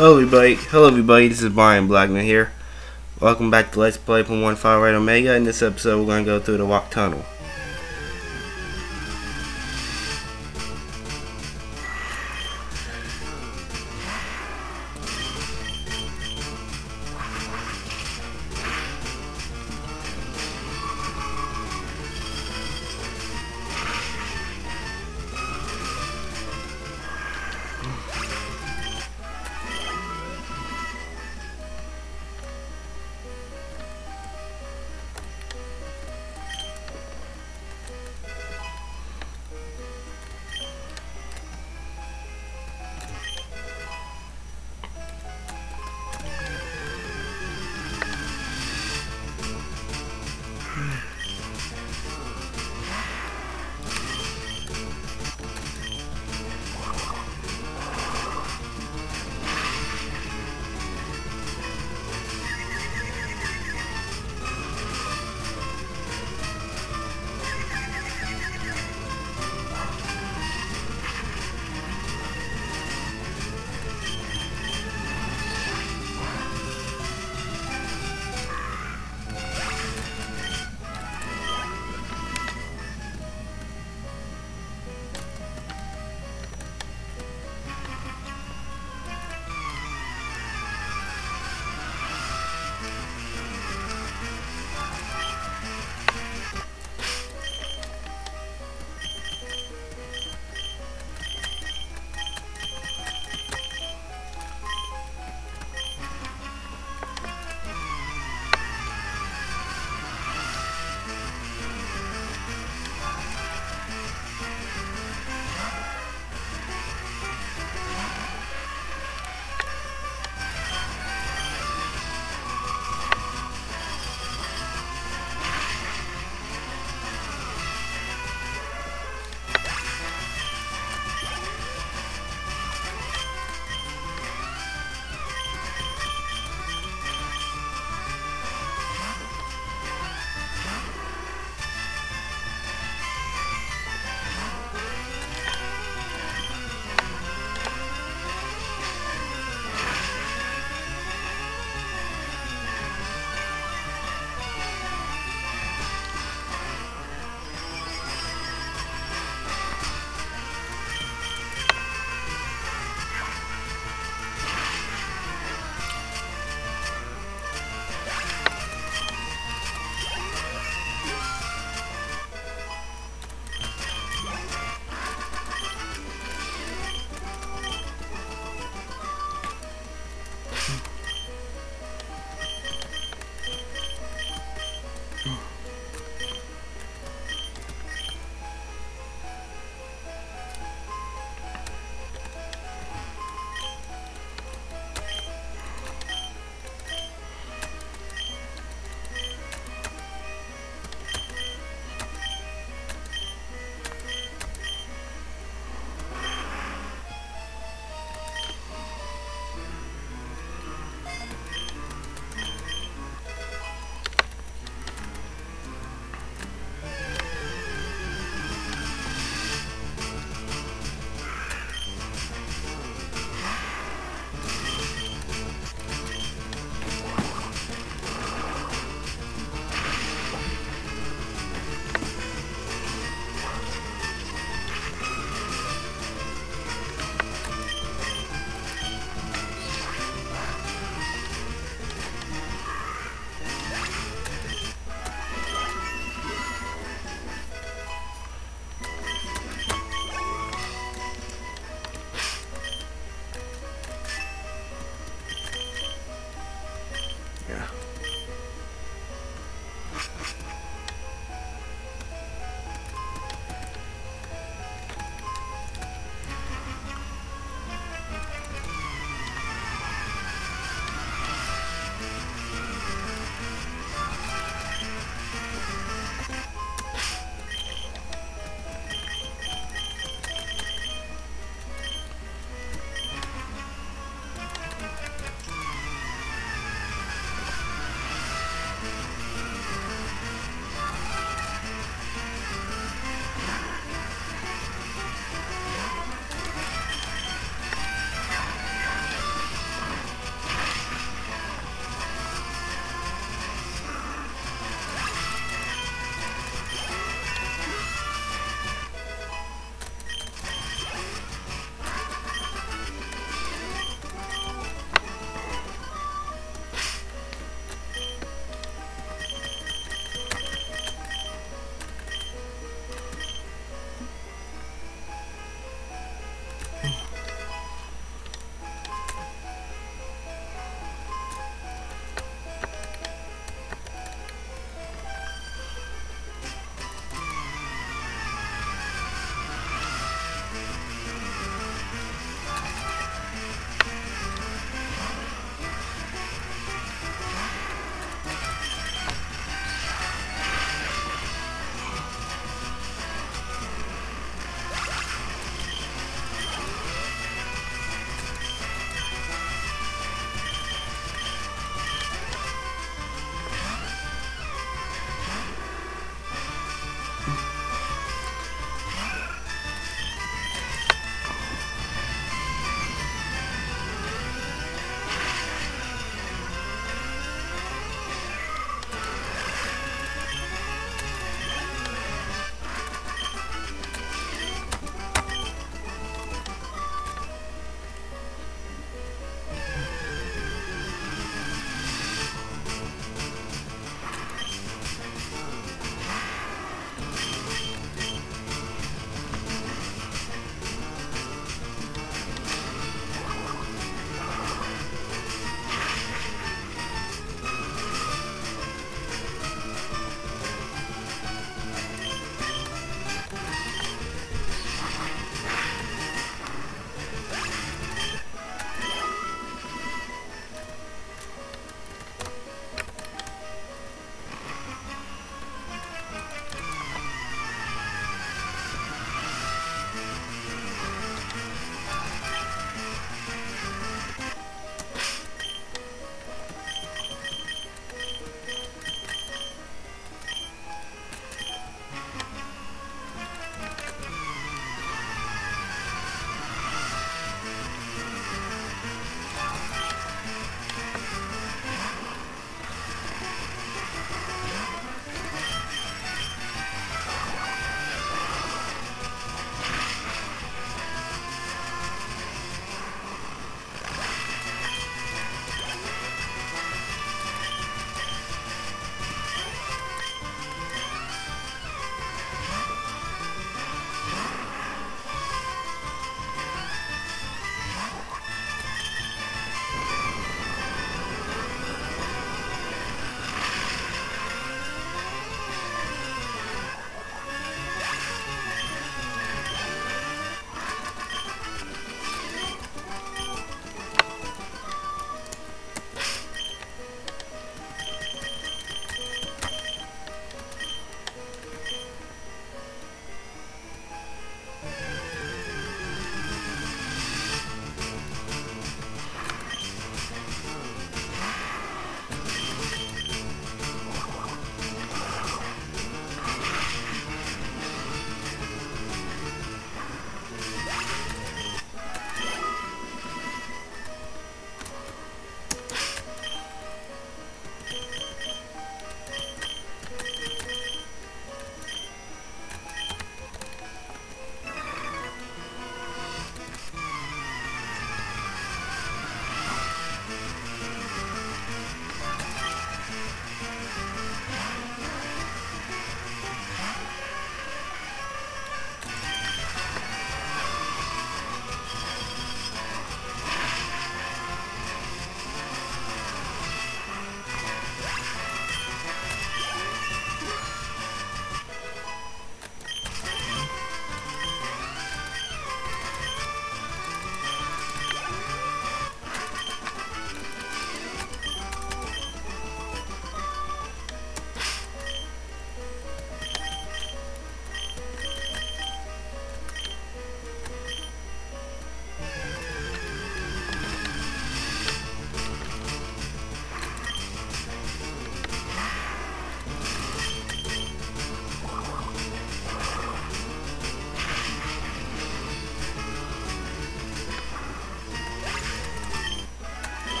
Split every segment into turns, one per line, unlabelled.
Hello everybody, hello everybody, this is Bryan Blackner here. Welcome back to Let's Play Pokemon Fire Red Omega. In this episode we're going to go through the Rock Tunnel.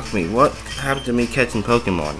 Fuck me, what happened to me catching Pokemon?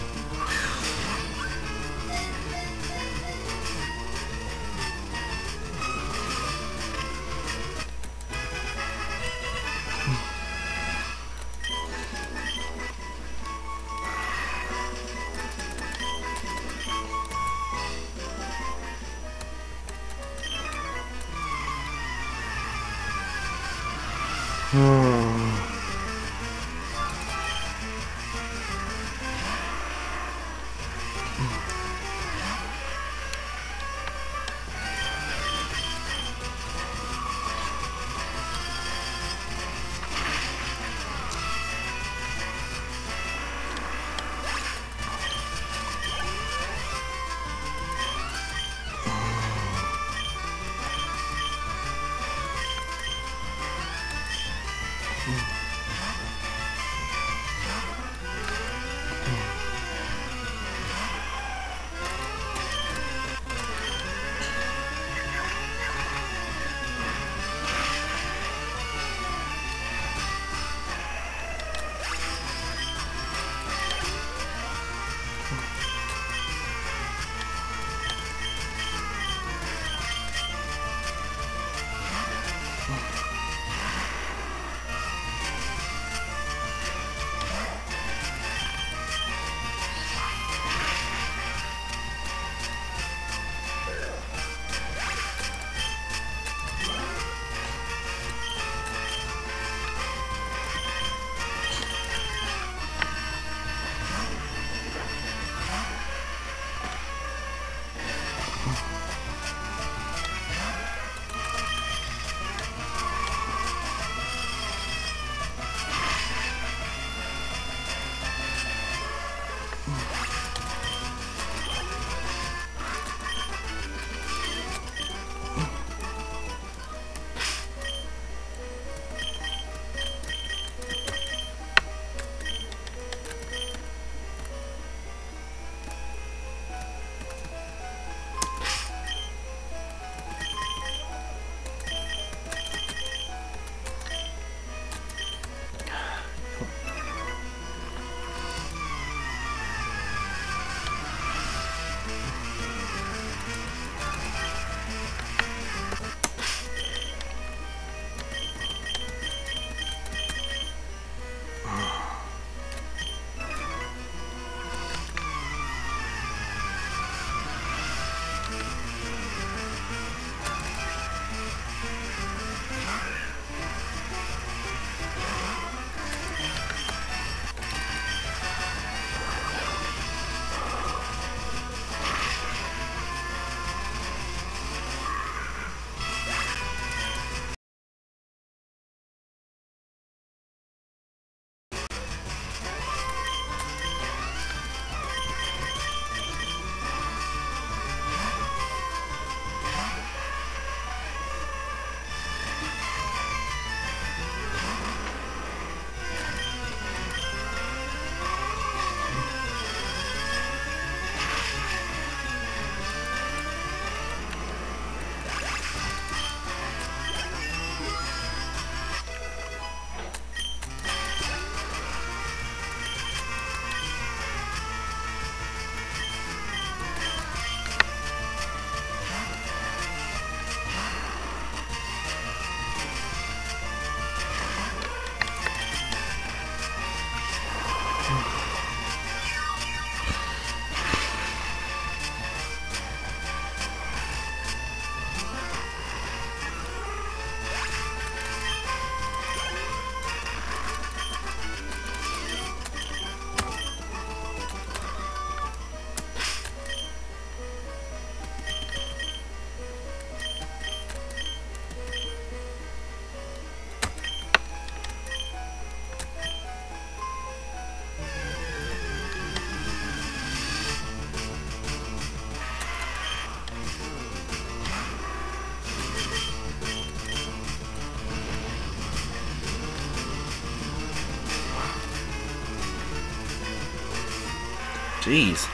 Jeez.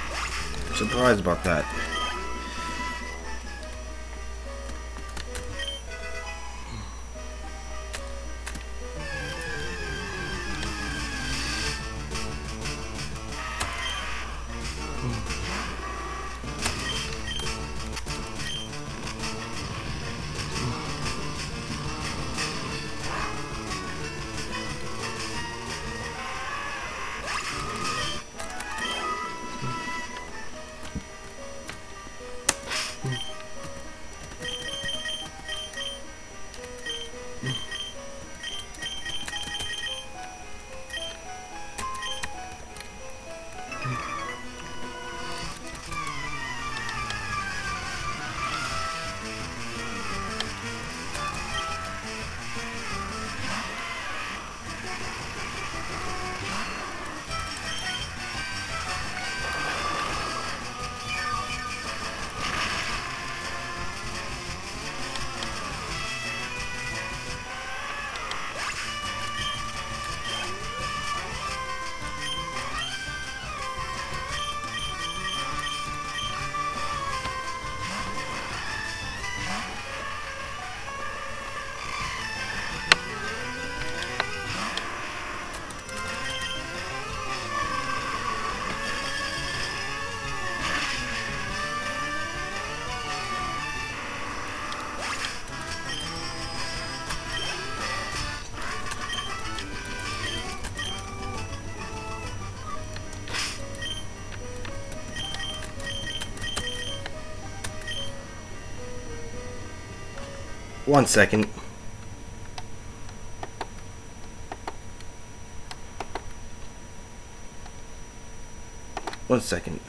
Surprised about that. One second. One second.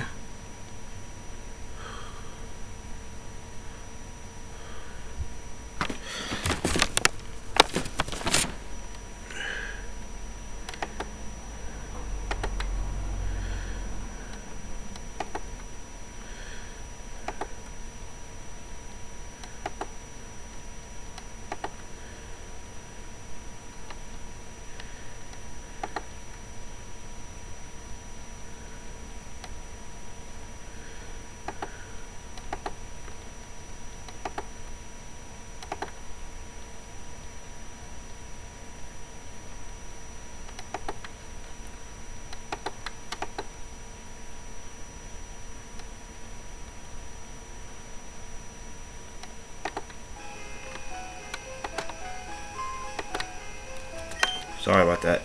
Sorry about that.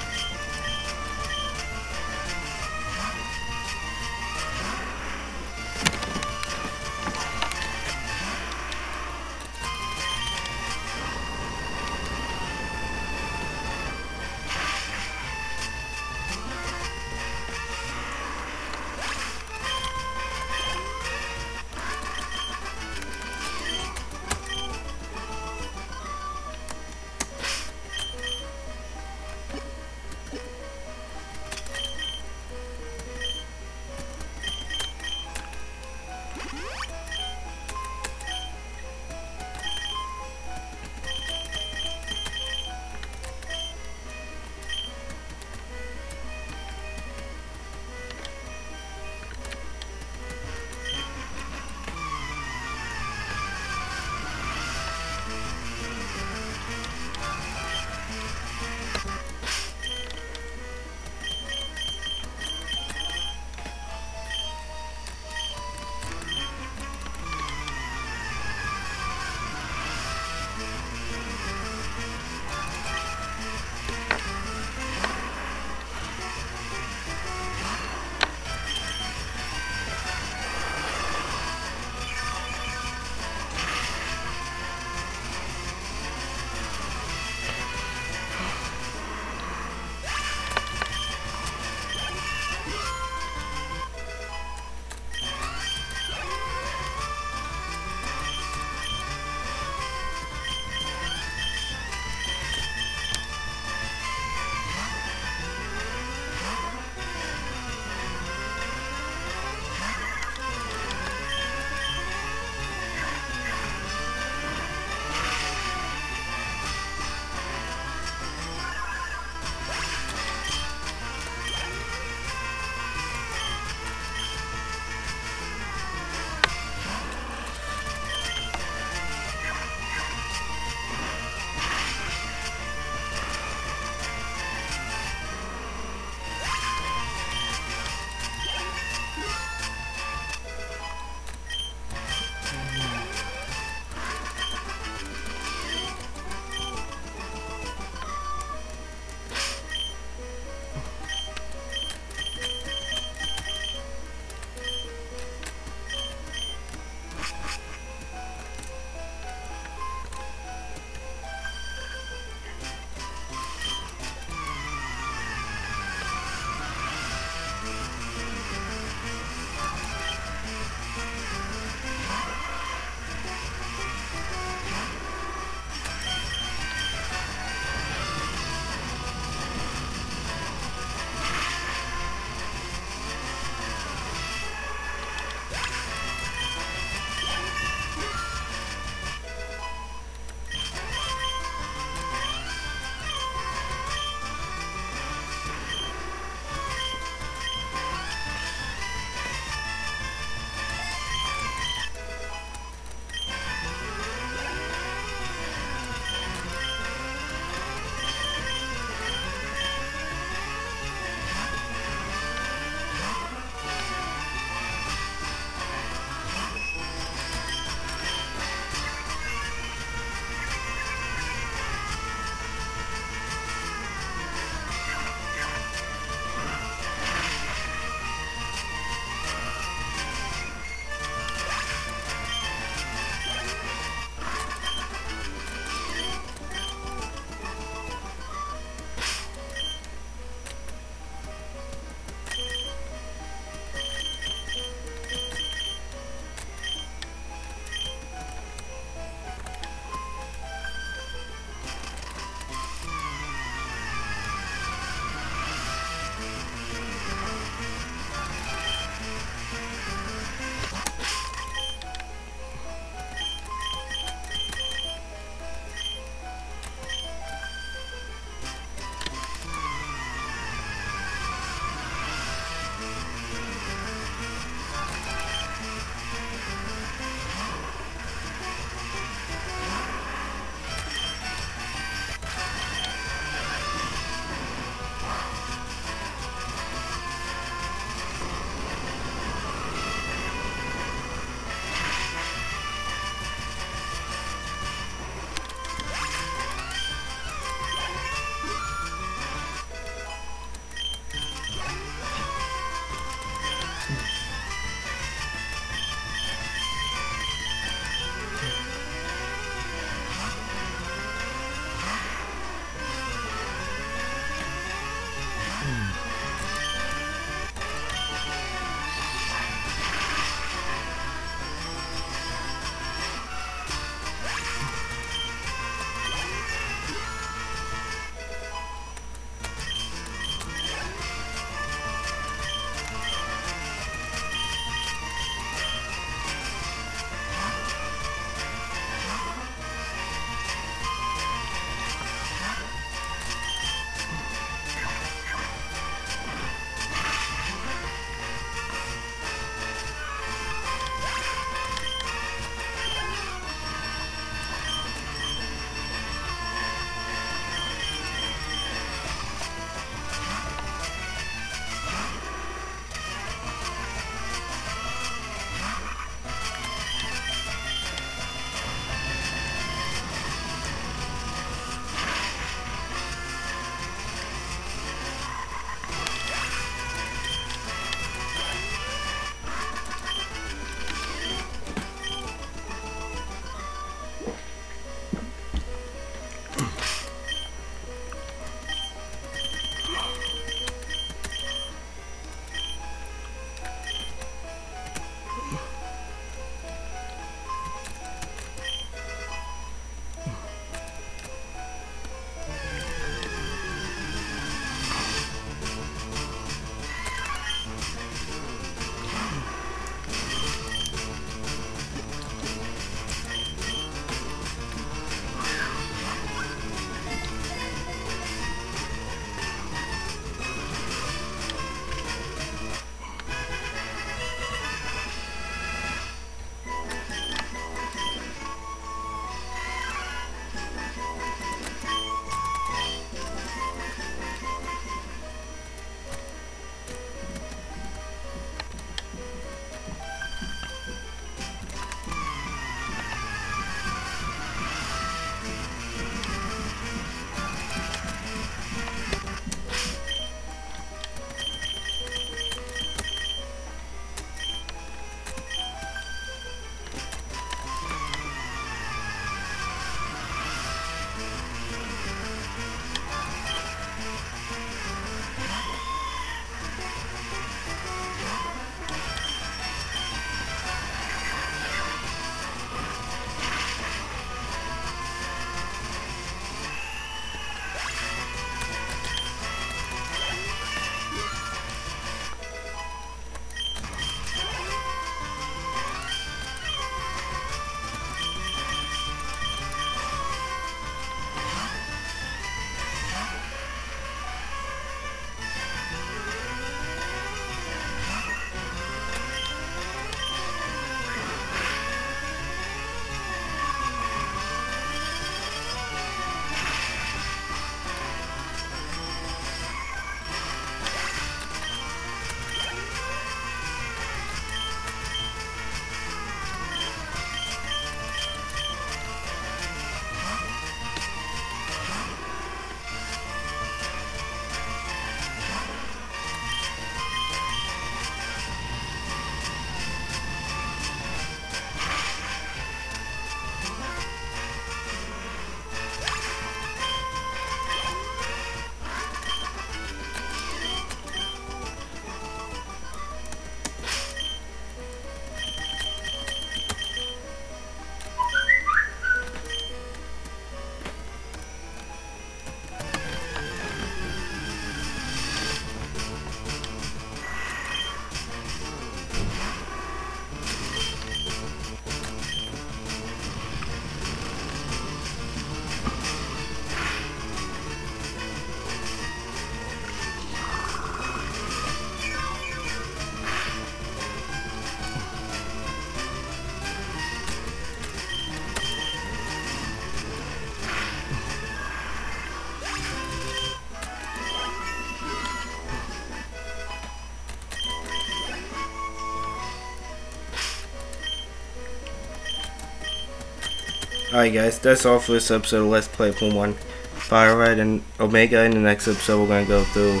Alright guys, that's all for this episode of Let's Play Pokemon 1 Fire Red and Omega. In the next episode we're going to go through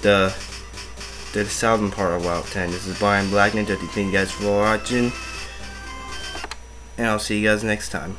the the southern part of Route 10. This is Bryan Blackner. Thank you guys for watching. And I'll see you guys next time.